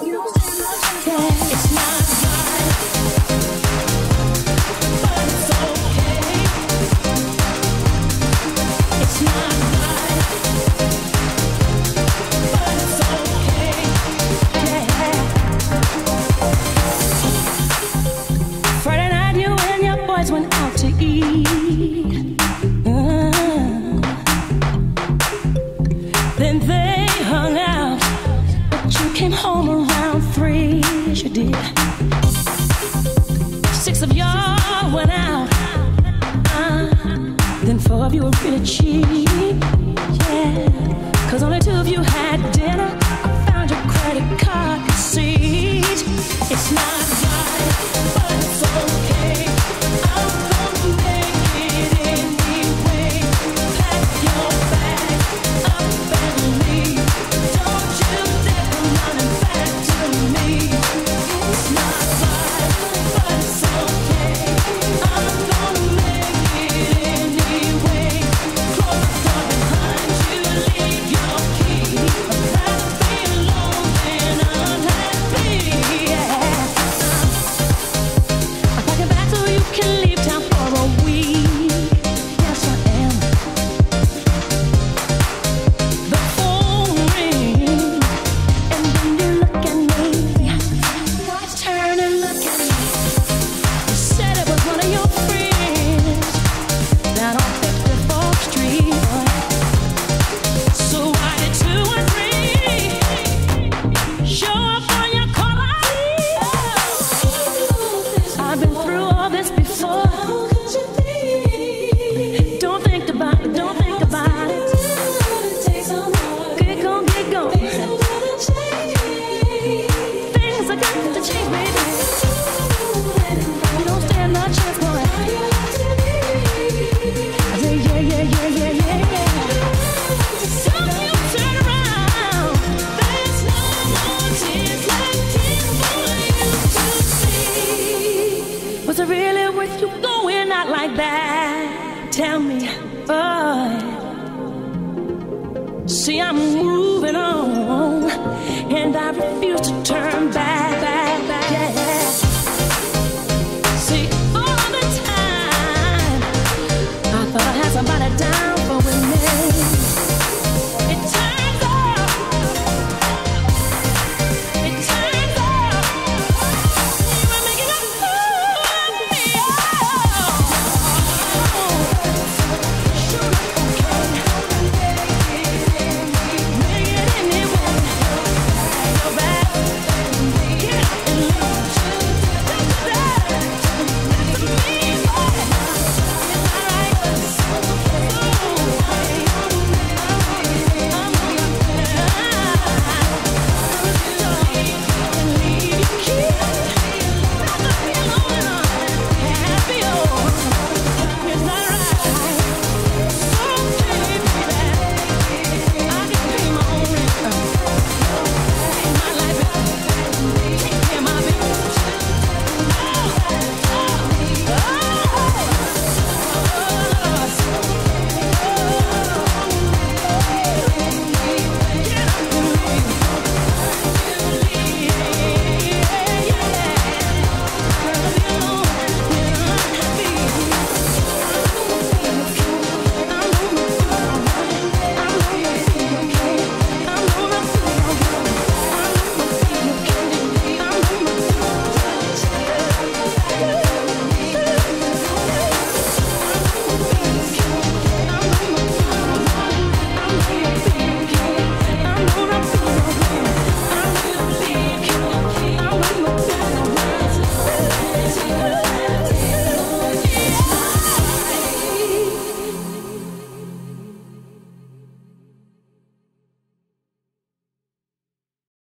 You love you, Richie. I've been through tell me, but see, I'm moving on, and I refuse to turn back.